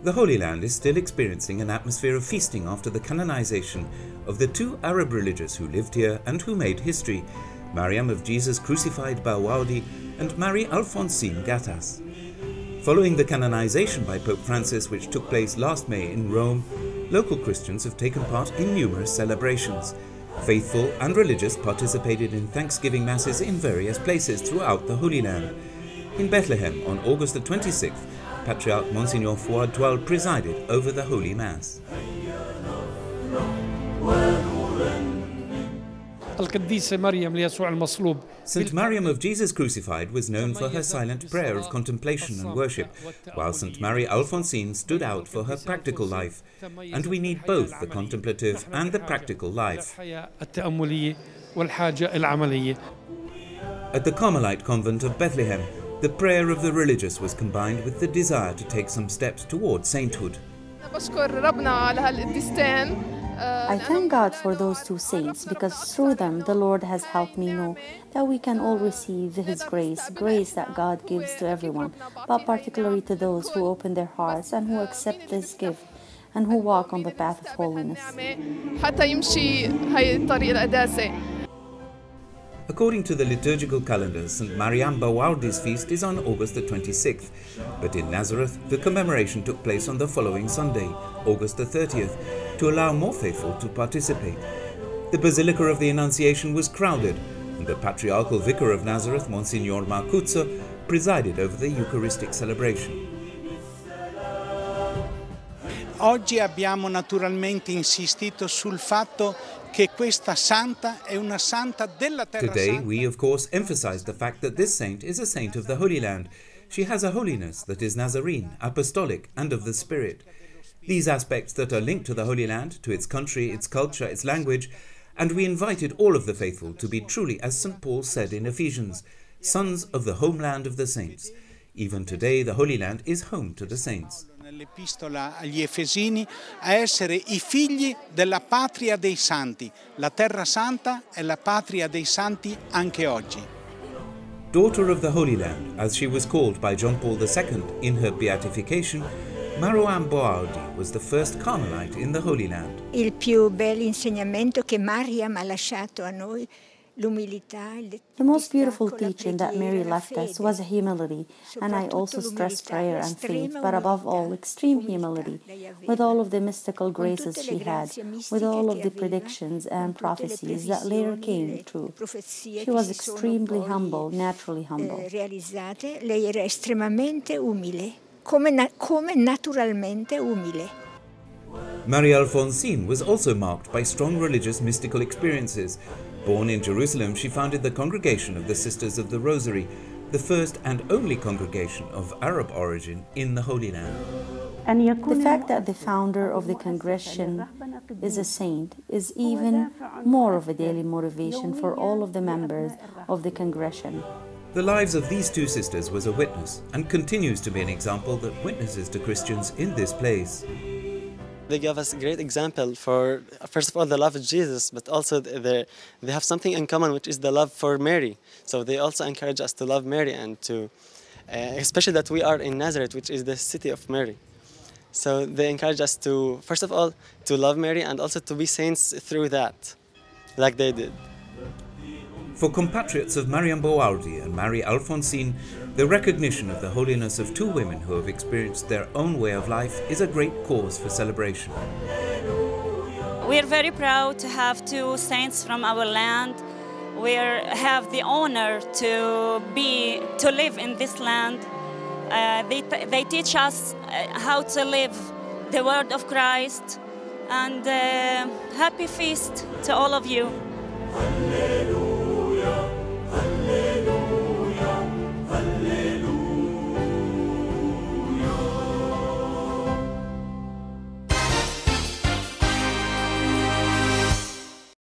The Holy Land is still experiencing an atmosphere of feasting after the canonization of the two Arab religious who lived here and who made history, Mariam of Jesus Crucified Baouardy and Mary Alphonsine Ghattas. Following the canonization by Pope Francis, which took place last May in Rome, local Christians have taken part in numerous celebrations. Faithful and religious participated in Thanksgiving Masses in various places throughout the Holy Land. In Bethlehem on August the 26th, Patriarch Monsignor Fouad Twal presided over the Holy Mass. St. Mariam of Jesus Crucified was known for her silent prayer of contemplation and worship, while St. Mary Alphonsine stood out for her practical life. And we need both the contemplative and the practical life. At the Carmelite convent of Bethlehem, the prayer of the religious was combined with the desire to take some steps toward sainthood. I thank God for those two saints because through them the Lord has helped me know that we can all receive His grace, grace that God gives to everyone, but particularly to those who open their hearts and who accept this gift and who walk on the path of holiness. According to the liturgical calendar, St. Mariam Baouardy's feast is on August the 26th, but in Nazareth, the commemoration took place on the following Sunday, August the 30th, to allow more faithful to participate. The Basilica of the Annunciation was crowded, and the Patriarchal Vicar of Nazareth, Monsignor Marcuzzo, presided over the Eucharistic celebration. Oggi abbiamo naturalmente insistito sul fatto che questa santa è una santa della terra Today, we of course emphasize the fact that this saint is a saint of the Holy Land. She has a holiness that is Nazarene, apostolic, and of the Spirit. These aspects that are linked to the Holy Land, to its country, its culture, its language, and we invited all of the faithful to be truly, as St. Paul said in Ephesians, sons of the homeland of the saints. Even today, the Holy Land is home to the saints. Nell'epistola agli Efesini a essere i figli della patria dei santi. La terra santa è la patria dei santi anche oggi. Daughter of the Holy Land, as she was called by John Paul II in her beatification, Marouane Boaudi was the first Carmelite in the Holy Land. Il più bel insegnamento che Mariam ha lasciato a noi, The most beautiful teaching that Mary left us fede, was humility, and I also stress prayer and faith, but above all, extreme humility, with all of the mystical graces she had, with all of the predictions and prophecies that later came true. She was extremely humble, naturally humble. eh, realizzate, lei era estremamente umile, come naturalmente umile. Marie Alphonsine was also marked by strong religious mystical experiences. Born in Jerusalem, she founded the Congregation of the Sisters of the Rosary, the first and only congregation of Arab origin in the Holy Land. The fact that the founder of the congregation is a saint is even more of a daily motivation for all of the members of the congregation. The lives of these two sisters was a witness and continues to be an example that witnesses to Christians in this place. They give us a great example for, first of all, the love of Jesus, but also they have something in common, which is the love for Mary. So they also encourage us to love Mary and to, uh, especially that we are in Nazareth, which is the city of Mary. So they encourage us to, first of all, to love Mary and also to be saints through that, like they did. For compatriots of Mariam Baouardy and Marie Alphonsine, the recognition of the holiness of two women who have experienced their own way of life is a great cause for celebration. We're very proud to have two saints from our land. We have the honor to be to live in this land. Uh, they, they teach us uh, how to live the word of Christ. And uh, happy feast to all of you.